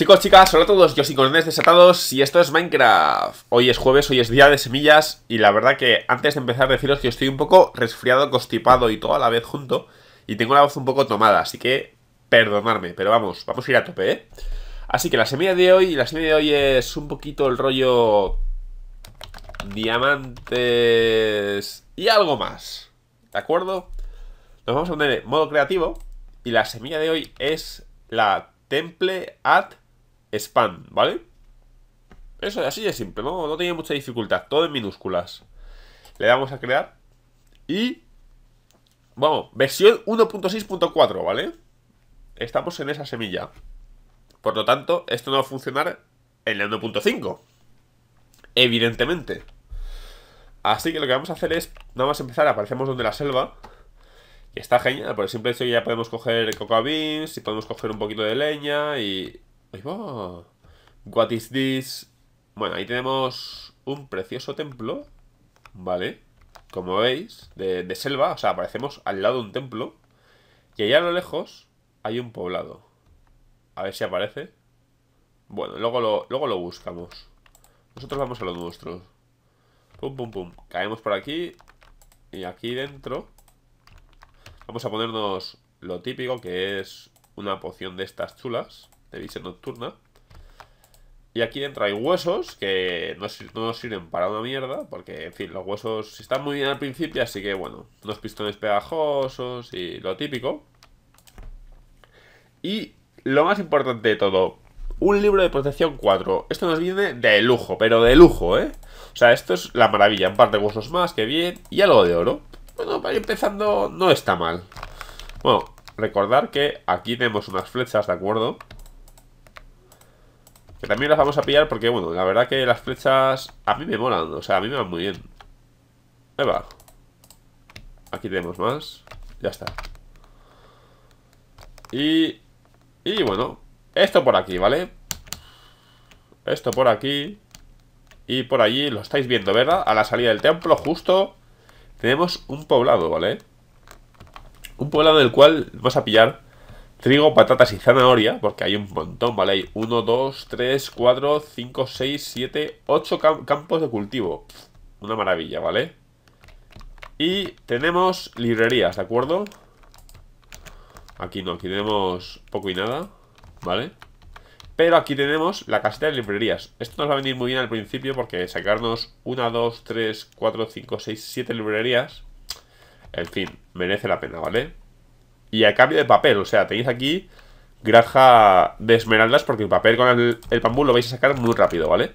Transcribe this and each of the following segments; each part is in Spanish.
Chicos, chicas, hola a todos, yo soy Colones Desatados y esto es Minecraft Hoy es jueves, hoy es día de semillas Y la verdad que antes de empezar deciros que estoy un poco resfriado, constipado y todo a la vez junto Y tengo la voz un poco tomada, así que perdonadme Pero vamos, vamos a ir a tope, ¿eh? Así que la semilla de hoy, la semilla de hoy es un poquito el rollo... Diamantes... Y algo más ¿De acuerdo? Nos vamos a poner en modo creativo Y la semilla de hoy es la Temple at Span, ¿vale? Eso, así de simple, ¿no? No tiene mucha dificultad, todo en minúsculas. Le damos a crear y... Vamos, versión 1.6.4, ¿vale? Estamos en esa semilla. Por lo tanto, esto no va a funcionar en el 1.5. Evidentemente. Así que lo que vamos a hacer es, nada más empezar, aparecemos donde la selva. Y está genial, por el simple hecho que ya podemos coger cocoa beans y podemos coger un poquito de leña y Ahí va. What is this? Bueno, ahí tenemos un precioso templo. Vale. Como veis, de, selva. O sea, aparecemos al lado de un templo. Y allá a lo lejos hay un poblado. A ver si aparece. Bueno, luego lo, luego lo buscamos. Nosotros vamos a lo nuestro. Pum, pum, pum. Caemos por aquí. Y aquí dentro. Vamos a ponernos lo típico que es una poción de estas chulas de visión nocturna. Y aquí dentro hay huesos que no, nos sirven para una mierda, porque, en fin, los huesos están muy bien al principio, así que, bueno, unos pistones pegajosos y lo típico. Y lo más importante de todo, un libro de protección 4. Esto nos viene de lujo, pero de lujo, ¿eh? O sea, esto es la maravilla. Un par de huesos más, que bien. Y algo de oro. Bueno, para ir empezando no está mal. Bueno, recordar que aquí tenemos unas flechas, ¿de acuerdo? Que también las vamos a pillar porque, bueno, la verdad que las flechas a mí me molan. O sea, a mí me van muy bien. Ahí va. Aquí tenemos más. Ya está. Y... Y bueno, esto por aquí, ¿vale? Esto por aquí. Y por allí, lo estáis viendo, ¿verdad? A la salida del templo, justo, tenemos un poblado, ¿vale? Un poblado del cual vamos a pillar trigo, patatas y zanahoria, porque hay un montón, ¿vale? Hay 1, 2, 3, 4, 5, 6, 7, 8 campos de cultivo. Una maravilla, ¿vale? Y tenemos librerías, ¿de acuerdo? Aquí no, aquí tenemos poco y nada, ¿vale? Pero aquí tenemos la caseta de librerías. Esto nos va a venir muy bien al principio porque sacarnos 1, 2, 3, 4, 5, 6, 7 librerías, en fin, merece la pena, ¿vale? Y a cambio de papel. O sea, tenéis aquí granja de esmeraldas porque el papel con el, el bambú lo vais a sacar muy rápido, ¿vale?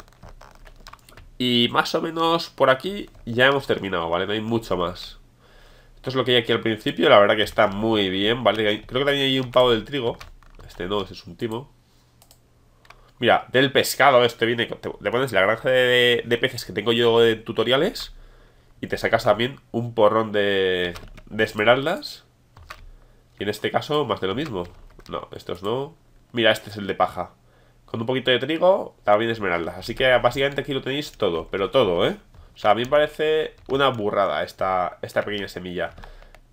Y más o menos por aquí ya hemos terminado, ¿vale? No hay mucho más. Esto es lo que hay aquí al principio, la verdad que está muy bien, ¿vale? Creo que también hay un pavo del trigo. Este no, ese es un timo. Mira, del pescado este viene... Le pones la granja de, de peces que tengo yo de tutoriales y te sacas también un porrón de, de esmeraldas y en este caso, más de lo mismo. No, estos no. Mira, este es el de paja. Con un poquito de trigo, también esmeraldas. Así que básicamente aquí lo tenéis todo, pero todo, ¿eh? O sea, a mí me parece una burrada esta, esta pequeña semilla.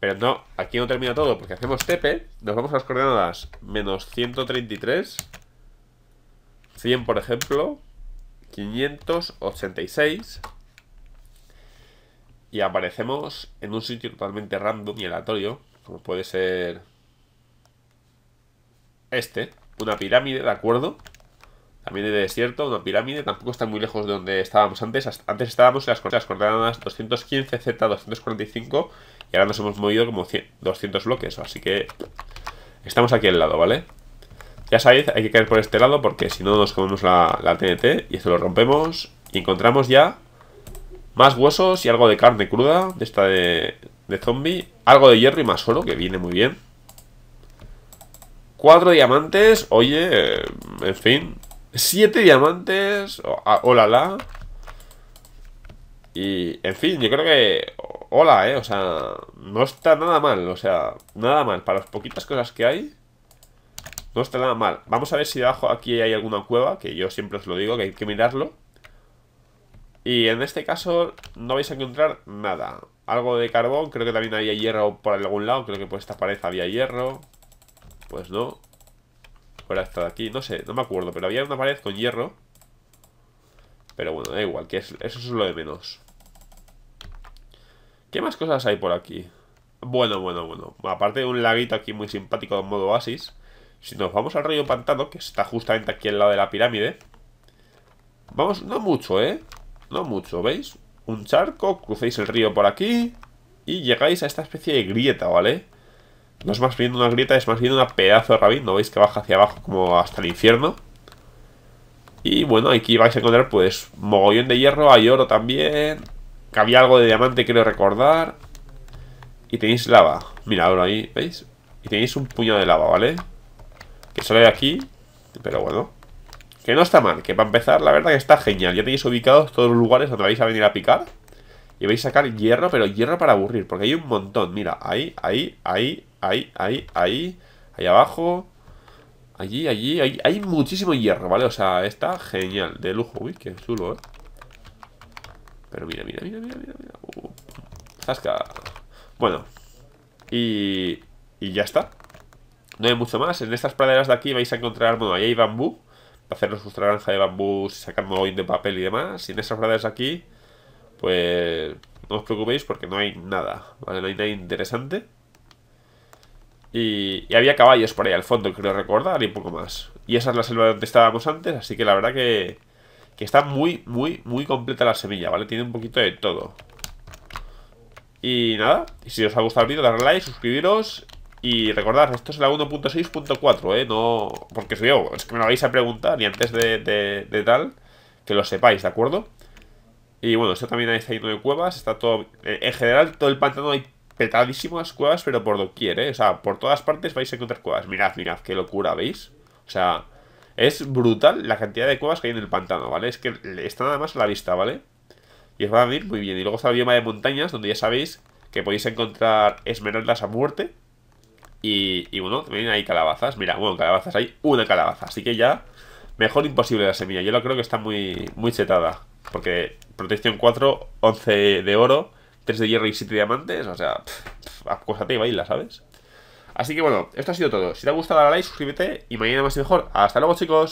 Pero no, aquí no termina todo, porque hacemos tepe, nos vamos a las coordenadas menos 133, 100 por ejemplo, 586, y aparecemos en un sitio totalmente random y aleatorio, como puede ser este, una pirámide, ¿de acuerdo? También de desierto, una pirámide, tampoco está muy lejos de donde estábamos antes. Antes estábamos en las coordenadas 215, Z, 245 y ahora nos hemos movido como 200 bloques, así que estamos aquí al lado, ¿vale? Ya sabéis, hay que caer por este lado porque si no nos comemos la, la TNT y esto lo rompemos y encontramos ya más huesos y algo de carne cruda de esta de, de zombie. Algo de hierro y más oro, que viene muy bien. Cuatro diamantes, oye, en fin. Siete diamantes, hola la. Y, en fin, yo creo que... Hola, eh, o sea, no está nada mal, o sea, nada mal. Para las poquitas cosas que hay, no está nada mal. Vamos a ver si debajo aquí hay alguna cueva, que yo siempre os lo digo, que hay que mirarlo. Y en este caso no vais a encontrar nada. Algo de carbón, creo que también había hierro por algún lado. Creo que por esta pared había hierro. Pues no. era esta de aquí. No sé, no me acuerdo, pero había una pared con hierro. Pero bueno, da igual, que eso es lo de menos. ¿Qué más cosas hay por aquí? Bueno, bueno, bueno. Aparte de un laguito aquí muy simpático en modo oasis. Si nos vamos al río Pantano, que está justamente aquí al lado de la pirámide. Vamos, no mucho, ¿eh? No mucho, ¿veis? Un charco, crucéis el río por aquí y llegáis a esta especie de grieta, ¿vale? No es más bien una grieta, es más bien una pedazo de rabín, ¿no veis que baja hacia abajo como hasta el infierno? Y bueno, aquí vais a encontrar pues mogollón de hierro, hay oro también, que había algo de diamante, quiero recordar. Y tenéis lava, mira ahí, ¿veis? Y tenéis un puñado de lava, ¿vale? Que sale de aquí, pero bueno. Que no está mal, que para empezar la verdad que está genial. Ya tenéis ubicados todos los lugares donde vais a venir a picar. Y vais a sacar hierro, pero hierro para aburrir, porque hay un montón. Mira, ahí, ahí, ahí, ahí, ahí, ahí, ahí abajo. Allí, allí, hay, hay muchísimo hierro, ¿vale? O sea, está genial, de lujo. Uy, qué chulo, ¿eh? Pero mira, mira, mira, mira, mira. Uh, Bueno. Y... Y ya está. No hay mucho más. En estas praderas de aquí vais a encontrar... Bueno, ahí hay bambú. Para haceros vuestra granja de bambú, sacar mogollón de papel y demás. Y estas praderas de aquí... Pues... No os preocupéis porque no hay nada. ¿Vale? No hay nada interesante. Y, había caballos por ahí al fondo, creo recordar, y un poco más. Y esa es la selva donde estábamos antes, así que la verdad que, que está muy, muy, muy completa la semilla, ¿vale? Tiene un poquito de todo. Y nada, y si os ha gustado el vídeo, darle like, suscribiros y recordad, esto es la 1.6.4, ¿eh? No... Porque soy yo, es que me lo vais a preguntar y antes de, de, de tal, que lo sepáis, ¿de acuerdo? Y bueno, esto también está lleno de cuevas, está todo... En general, todo el pantano hay petadísimas cuevas, pero por doquier, ¿eh? O sea, por todas partes vais a encontrar cuevas. Mirad, mirad, qué locura, ¿veis? O sea, es brutal la cantidad de cuevas que hay en el pantano, ¿vale? Es que está nada más a la vista, ¿vale? Y os van a ir muy bien. Y luego está el bioma de montañas, donde ya sabéis que podéis encontrar esmeraldas a muerte. Y, bueno, también hay calabazas. Mira, bueno, calabazas, hay una calabaza. Así que ya, mejor imposible la semilla. Yo lo creo que está muy, muy chetada. Porque protección 4, 11 de oro 3 de hierro y 7 diamantes, o sea, acuéstate y baila, ¿sabes? Así que bueno, esto ha sido todo. Si te ha gustado, dale like, suscríbete y mañana más y mejor. Hasta luego, chicos.